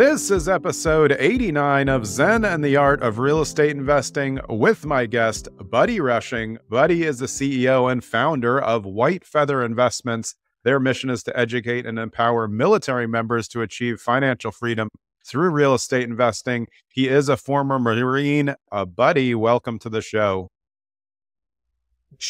This is episode 89 of Zen and the Art of Real Estate Investing with my guest, Buddy Rushing. Buddy is the CEO and founder of White Feather Investments. Their mission is to educate and empower military members to achieve financial freedom through real estate investing. He is a former Marine. Uh, Buddy, welcome to the show.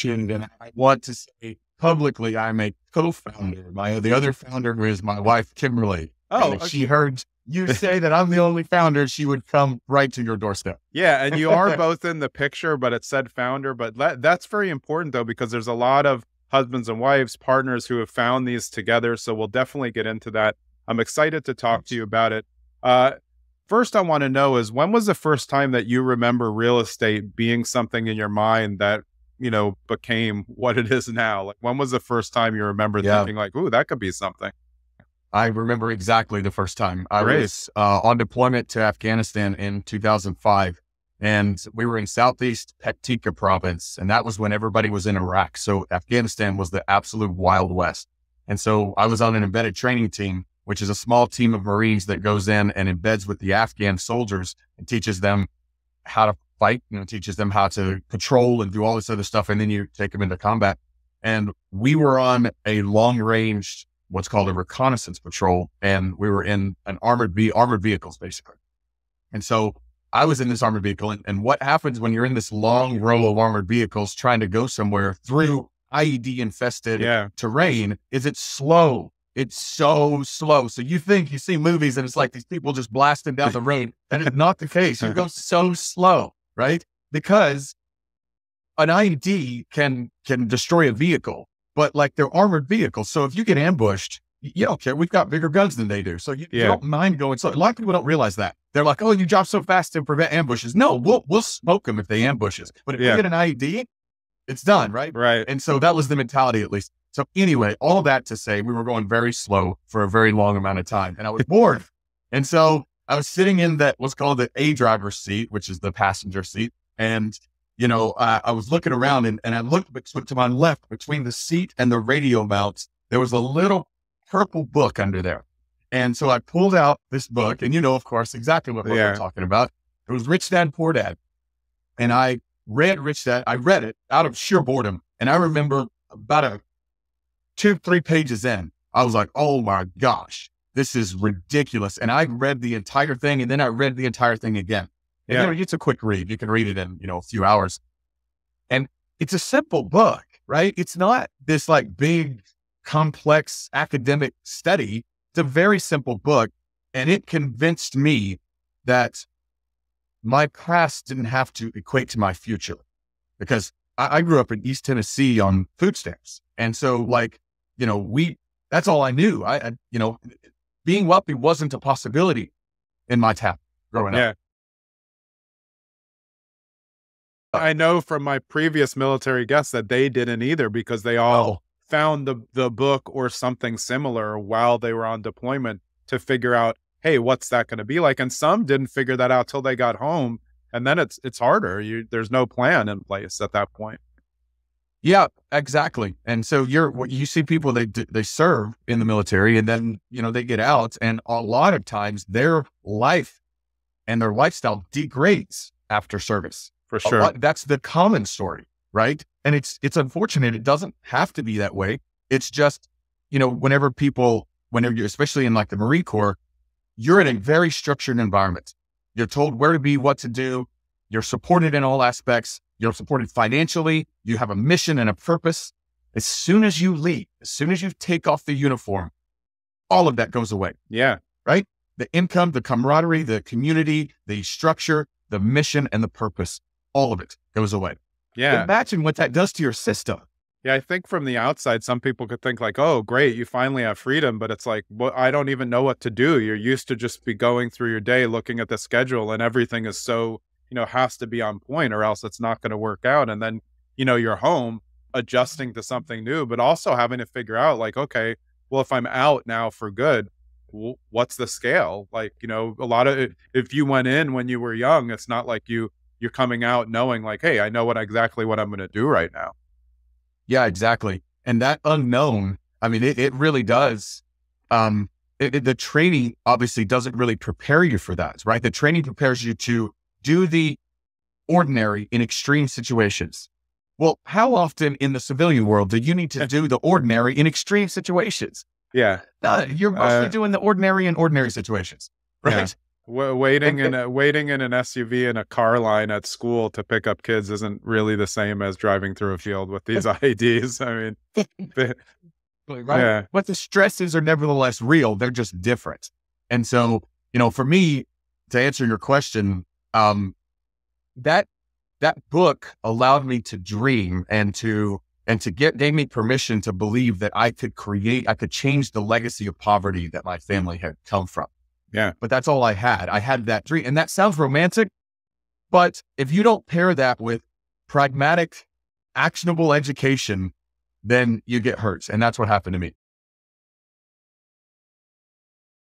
And I want to say publicly, I'm a co-founder. My the other founder is my wife, Kimberly. Oh, if she heard you say that I'm the only founder, she would come right to your doorstep. Yeah, and you are both in the picture, but it said founder. But that, that's very important though, because there's a lot of husbands and wives, partners who have found these together. So we'll definitely get into that. I'm excited to talk to you about it. Uh, first, I want to know is when was the first time that you remember real estate being something in your mind that you know became what it is now? Like when was the first time you remember yeah. thinking like, "Ooh, that could be something"? I remember exactly the first time I Great. was uh, on deployment to Afghanistan in 2005. And we were in Southeast Paktika province. And that was when everybody was in Iraq. So Afghanistan was the absolute Wild West. And so I was on an embedded training team, which is a small team of Marines that goes in and embeds with the Afghan soldiers and teaches them how to fight, you know, teaches them how to patrol and do all this other stuff. And then you take them into combat. And we were on a long range what's called a reconnaissance patrol, and we were in an armored ve- armored vehicles basically. And so I was in this armored vehicle, and, and what happens when you're in this long row of armored vehicles trying to go somewhere through IED infested yeah. terrain is it's slow. It's so slow. So you think you see movies and it's like these people just blasting down the road. And it's not the case. You go so slow, right? Because an IED can can destroy a vehicle but like they're armored vehicles. So if you get ambushed, you don't care. We've got bigger guns than they do. So you, yeah. you don't mind going slow. A lot of people don't realize that. They're like, oh, you drop so fast to prevent ambushes. No, we'll, we'll smoke them if they ambush us. But if yeah. we get an IED, it's done, right? Right. And so that was the mentality, at least. So anyway, all that to say, we were going very slow for a very long amount of time and I was bored. and so I was sitting in that what's called the A driver's seat, which is the passenger seat. And you know, uh, I was looking around and, and I looked to my left between the seat and the radio mounts. There was a little purple book under there. And so I pulled out this book, and you know, of course, exactly what yeah. we're talking about. It was Rich Dad Poor Dad. And I read Rich Dad, I read it out of sheer boredom. And I remember about a two, three pages in, I was like, oh my gosh, this is ridiculous. And I read the entire thing, and then I read the entire thing again. Yeah. You know, it's a quick read. You can read it in, you know, a few hours. And it's a simple book, right? It's not this like big, complex academic study. It's a very simple book. And it convinced me that my past didn't have to equate to my future because I, I grew up in East Tennessee on food stamps. And so like, you know, we, that's all I knew. I, I you know, being wealthy wasn't a possibility in my town growing yeah. up. I know from my previous military guests that they didn't either because they all oh. found the the book or something similar while they were on deployment to figure out, hey, what's that going to be like? And some didn't figure that out till they got home, and then it's it's harder. You there's no plan in place at that point. Yeah, exactly. And so you're you see people they they serve in the military and then you know they get out and a lot of times their life and their lifestyle degrades after service for sure. Lot, that's the common story, right? And it's it's unfortunate. It doesn't have to be that way. It's just, you know, whenever people, whenever you, especially in like the Marine Corps, you're in a very structured environment. You're told where to be, what to do. You're supported in all aspects. You're supported financially. You have a mission and a purpose. As soon as you leave, as soon as you take off the uniform, all of that goes away. Yeah. Right? The income, the camaraderie, the community, the structure, the mission, and the purpose all of it goes away. Yeah. Imagine what that does to your system. Yeah, I think from the outside, some people could think like, "Oh, great, you finally have freedom," but it's like, well, I don't even know what to do. You're used to just be going through your day, looking at the schedule, and everything is so you know has to be on point, or else it's not going to work out. And then you know you're home adjusting to something new, but also having to figure out like, okay, well, if I'm out now for good, what's the scale? Like, you know, a lot of if you went in when you were young, it's not like you you're coming out knowing like, hey, I know what exactly what I'm going to do right now. Yeah, exactly. And that unknown, I mean, it, it really does. Um, it, it, the training obviously doesn't really prepare you for that, right? The training prepares you to do the ordinary in extreme situations. Well, how often in the civilian world do you need to do the ordinary in extreme situations? Yeah. Uh, you're mostly uh, doing the ordinary in ordinary situations, right? W- waiting in a, waiting in an SUV in a car line at school to pick up kids isn't really the same as driving through a field with these IEDs. I mean, right? Yeah. But the stresses are nevertheless real. They're just different. And so, you know, for me, to answer your question, um, that that book allowed me to dream and to and to get gave me permission to believe that I could create, I could change the legacy of poverty that my family had come from. Yeah. But that's all I had. I had that dream. And that sounds romantic. But if you don't pair that with pragmatic, actionable education, then you get hurt. And that's what happened to me.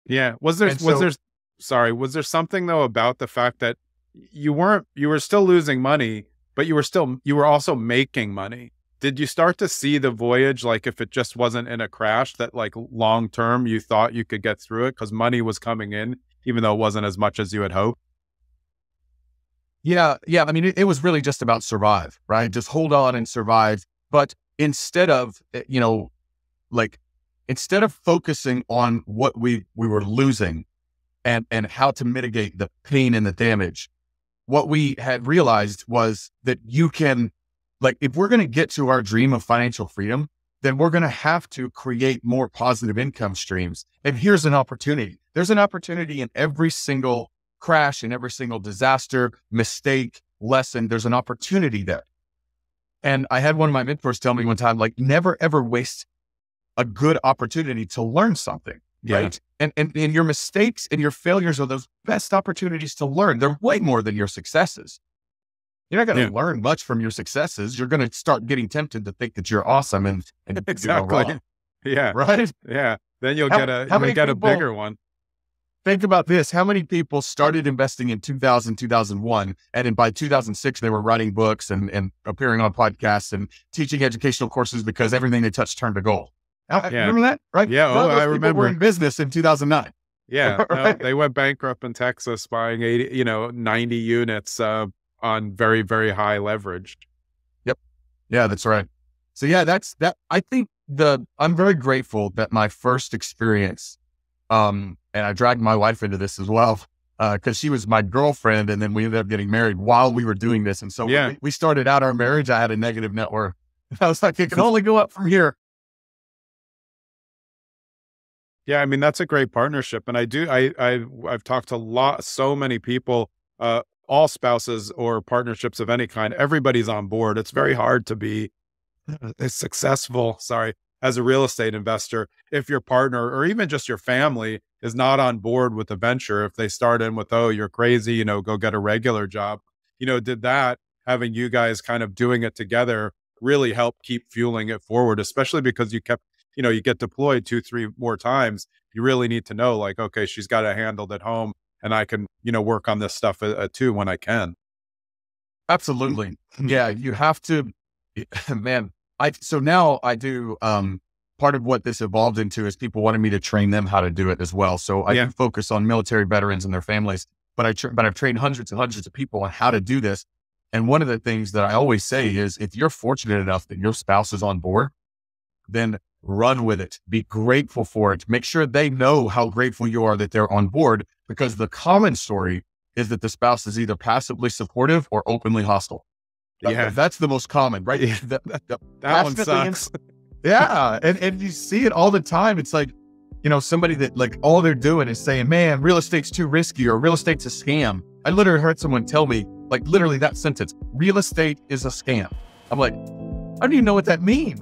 Yeah. Was there, and was so, there, sorry, was there something though about the fact that you weren't, you were still losing money, but you were still, you were also making money? Did you start to see the voyage like if it just wasn't in a crash that like long term you thought you could get through it? Because money was coming in even though it wasn't as much as you had hoped? Yeah yeah i mean it, it was really just about survive right? Just hold on and survive. But instead of eh, you know like instead of focusing on what we we were losing and and how to mitigate the pain and the damage what we had realized was that you can like, if we're going to get to our dream of financial freedom, then we're going to have to create more positive income streams. And here's an opportunity. There's an opportunity in every single crash, in every single disaster, mistake, lesson. There's an opportunity there. And I had one of my mentors tell me one time, like, never ever waste a good opportunity to learn something. Yeah. Right. And, and and your mistakes and your failures are those best opportunities to learn. They're way more than your successes. You're not going to yeah. learn much from your successes. You're going to start getting tempted to think that you're awesome and, and exactly. Yeah. Right. Yeah. Then you'll how, get a, you'll get a bigger one. Think about this. How many people started investing in 2000, 2001, and then by 2006, they were writing books and, and appearing on podcasts and teaching educational courses because everything they touched turned to gold. Yeah. Remember that? Right? Yeah. oh, I remember. Were in business in 2009. Yeah. right? no, they went bankrupt in Texas buying 80, you know, 90 units, uh, on very, very high leverage. Yep. Yeah, that's right. So yeah, that's that. I think the I'm very grateful that my first experience, um, and I dragged my wife into this as well, because uh, she was my girlfriend, and then we ended up getting married while we were doing this. And so yeah. we, we started out our marriage. I had a negative net worth. I was like, it can only go up from here. Yeah, I mean that's a great partnership, and I do. I I I've talked to a lot so many people uh, all spouses or partnerships of any kind, everybody's on board. It's very hard to be uh, successful, sorry, as a real estate investor if your partner or even just your family is not on board with the venture. If they start in with, oh, you're crazy, you know, go get a regular job. You know, did that having you guys kind of doing it together really help keep fueling it forward, especially because you kept, you know, you get deployed two, three more times. You really need to know, like, okay, she's got it handled at home and I can, you know, work on this stuff uh, uh too when I can. Absolutely. yeah. You have to, man. I, so now I do, um, part of what this evolved into is people wanted me to train them how to do it as well. So I yeah. focus on military veterans and their families, but I, tra- but I've trained hundreds and hundreds of people on how to do this. And one of the things that I always say is if you're fortunate enough that your spouse is on board, then run with it. Be grateful for it. Make sure they know how grateful you are that they're on board because the common story is that the spouse is either passively supportive or openly hostile. Yeah. That's the most common, right? Yeah. The, the that one sucks. yeah. And, and you see it all the time. It's like, you know, somebody that like all they're doing is saying, man, real estate's too risky or real estate's a scam. I literally heard someone tell me, like, literally that sentence, real estate is a scam. I'm like, I don't even know what that means.